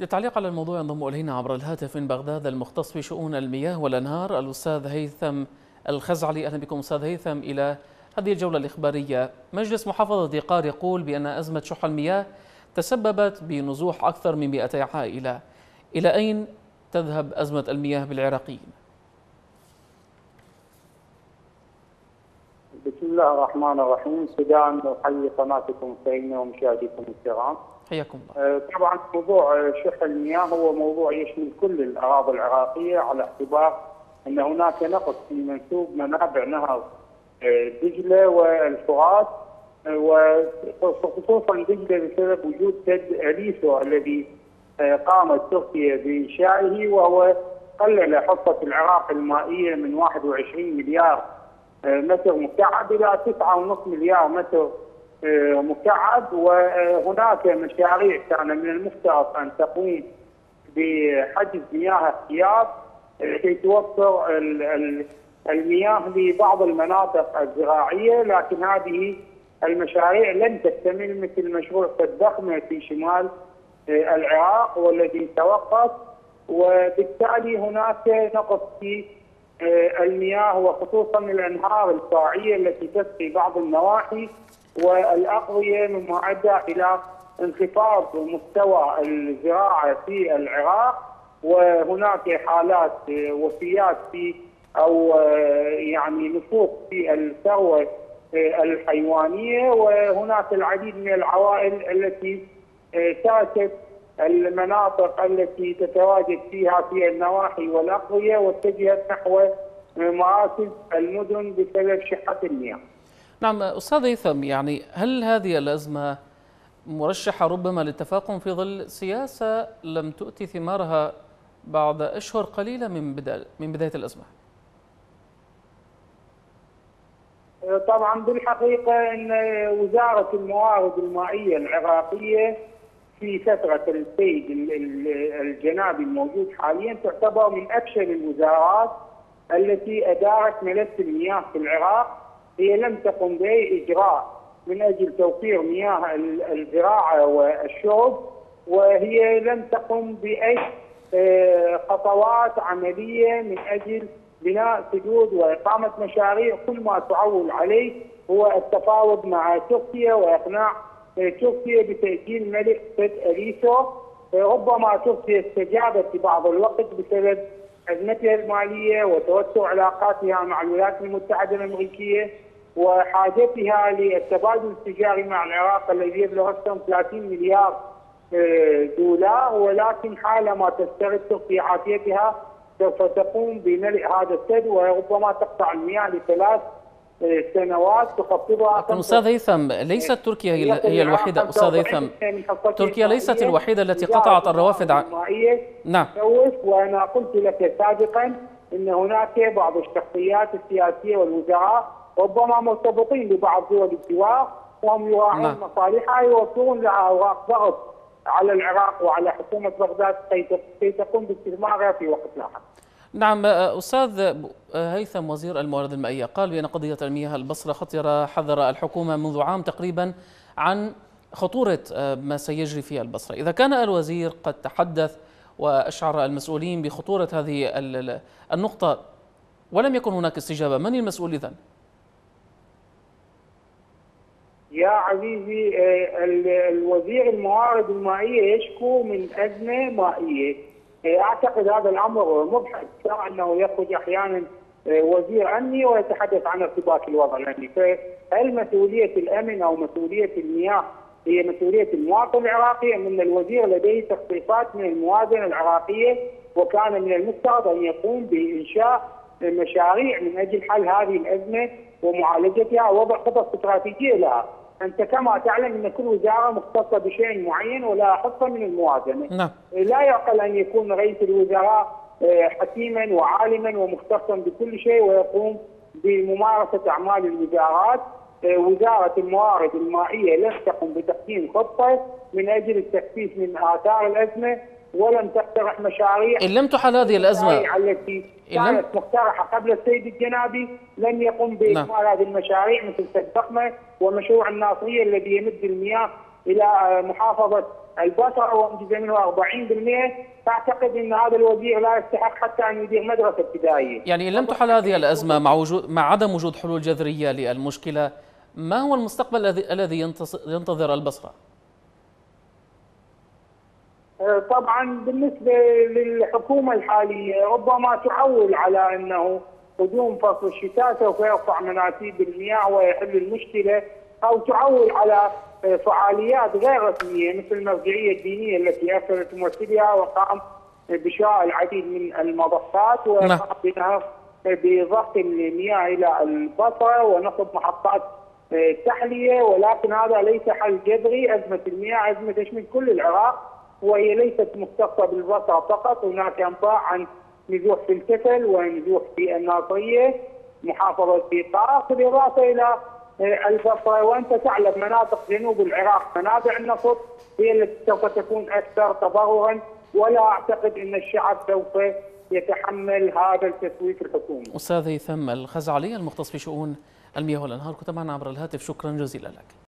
للتعليق على الموضوع ينضم إلينا عبر الهاتف من بغداد المختص بشؤون المياه والأنهار الأستاذ هيثم الخزعلي. أهلا بكم أستاذ هيثم إلى هذه الجولة الإخبارية. مجلس محافظة ديقار يقول بأن أزمة شح المياه تسببت بنزوح أكثر من 200 عائلة. إلى أين تذهب أزمة المياه بالعراقيين؟ بسم الله الرحمن الرحيم. سودان احيي قناتكم الكريمه ومشاهديكم الكرام. حياكم الله. آه، طبعا موضوع شح المياه هو موضوع يشمل كل الأراضي العراقية على اعتبار أن هناك نقص في منسوب منابع نهر آه، دجلة والفرات وخصوصا دجلة بسبب وجود سد أليسو الذي قامت تركيا بإنشائه وهو قلل حصة العراق المائية من 21 مليار متر مكعب إلى 9.5 مليار متر مكعب. وهناك مشاريع كان من المفترض أن تقوم بحجز مياه احتياط كي توفر المياه لبعض المناطق الزراعية. لكن هذه المشاريع لن تكتمل مثل مشروع الضخمه في شمال العراق والذي توقف. وبالتالي هناك نقص في المياه وخصوصا الأنهار الصاعيه التي تسقي بعض النواحي والاقضيه مما ادى إلى انخفاض مستوى الزراعة في العراق. وهناك حالات وفيات في أو يعني نفوق في الثروة الحيوانية. وهناك العديد من العوائل التي تركت المناطق التي تتواجد فيها في النواحي والاقضيه واتجهت نحو مراكز المدن بسبب شحة المياه. نعم أستاذ هيثم يعني هل هذه الأزمة مرشحة ربما للتفاقم في ظل سياسة لم تؤتي ثمارها بعد أشهر قليلة من بدايه من بداية الأزمة؟ طبعا بالحقيقة إن وزارة الموارد المائية العراقية في فترة السيد الجنابي الموجود حاليا تعتبر من افشل الوزارات التي أدارت ملف المياه في العراق. هي لم تقم بأي إجراء من أجل توفير مياه الزراعة والشرب وهي لم تقم بأي خطوات عملية من أجل بناء سدود وإقامة مشاريع. كل ما تعول عليه هو التفاوض مع تركيا وإقناع تركيا بتأجيل ملء سد أليسو. ربما تركيا استجابت في بعض الوقت بسبب أزمتها المالية وتوسع علاقاتها مع الولايات المتحدة الأمريكية وحاجتها للتبادل التجاري مع العراق الذي يبلغ أكثر من 30 مليار دولار. ولكن حالما تسترد تركيا عافيتها سوف تقوم بملء هذا السد وربما تقطع المياه لثلاث سنوات تخفضها لكن أستاذ هيثم ليست تركيا هي, هي الوحيدة أستاذ هيثم تركيا ليست الوحيدة التي قطعت الروافد ع... نعم وأنا قلت لك سابقا إن هناك بعض الشخصيات السياسية والوزراء ربما مرتبطين ببعض دول الجوار وهم يراعون نعم. مصالحها يوفرون لها أوراق ضغط على العراق وعلى حكومة بغداد كي تقوم باستثمارها في وقت لاحق. نعم أستاذ هيثم وزير الموارد المائية قال بأن قضية المياه البصرة خطره حذر الحكومة منذ عام تقريبا عن خطورة ما سيجري في البصرة، إذا كان الوزير قد تحدث وأشعر المسؤولين بخطورة هذه النقطة ولم يكن هناك استجابة، من المسؤول اذا؟ يا عزيزي الوزير الموارد المائية يشكو من أزمة مائية أعتقد هذا الأمر مضحك أنه يخرج أحيانا وزير أمني ويتحدث عن ارتباك الوضع. الامني فهل مسؤولية الأمن أو مسؤولية المياه هي مسؤولية المواطن العراقي؟ أم أن الوزير لديه تخطيطات من الموازنة العراقية وكان من المفترض أن يقوم بإنشاء مشاريع من أجل حل هذه الأزمة ومعالجتها ووضع خطط استراتيجية لها. أنت كما تعلم أن كل وزارة مختصة بشيء معين ولا حصه من الموازنة. نعم. لا يعقل أن يكون رئيس الوزراء حكيما وعالما ومختصا بكل شيء ويقوم بممارسة أعمال الوزارات. وزارة الموارد المائية لم تقم بتقديم خطة من أجل التخفيف من آثار الأزمة ولم تقترح مشاريع إن لم تحل هذه الأزمة التي كانت مقترحة قبل السيد الجنابي لم يقم بإكمال هذه المشاريع مثل سد ضخمه ومشروع الناصرية الذي يمد المياه إلى محافظة البصرة وأنجز منه 40% فاعتقد إن هذا الوزير لا يستحق حتى أن يدير مدرسة ابتدائية. يعني إن لم تحل هذه الأزمة مع وجود مع عدم وجود حلول جذرية للمشكلة ما هو المستقبل الذي الذي ينتظر البصرة؟ طبعا بالنسبة للحكومة الحالية ربما تعول على أنه قدوم فصل الشتاء سوف يرفع مناسيب المياه ويحل المشكلة أو تعول على فعاليات غير رسمية مثل المرجعية الدينية التي ارسلت ممثلها وقام بشراء العديد من المضخات وقام نعم. بها بضغط المياه إلى البصرة ونصب محطات تحلية ولكن هذا ليس حل جذري أزمة المياه أزمة تشمل كل العراق وهي ليست مختصة بالبصره فقط هناك انباء عن نزوح في الكفل ونزوح في الناصريه محافظة بيطار بالإضافة إلى البصرة وأنت تعلم مناطق جنوب العراق منابع النفط هي التي سوف تكون أكثر تضررا ولا أعتقد أن الشعب سوف يتحمل هذا التسويف الحكومي. أستاذ هيثم الخزعلي المختص في شؤون المياه والأنهار كنت معنا عبر الهاتف شكرا جزيلا لك.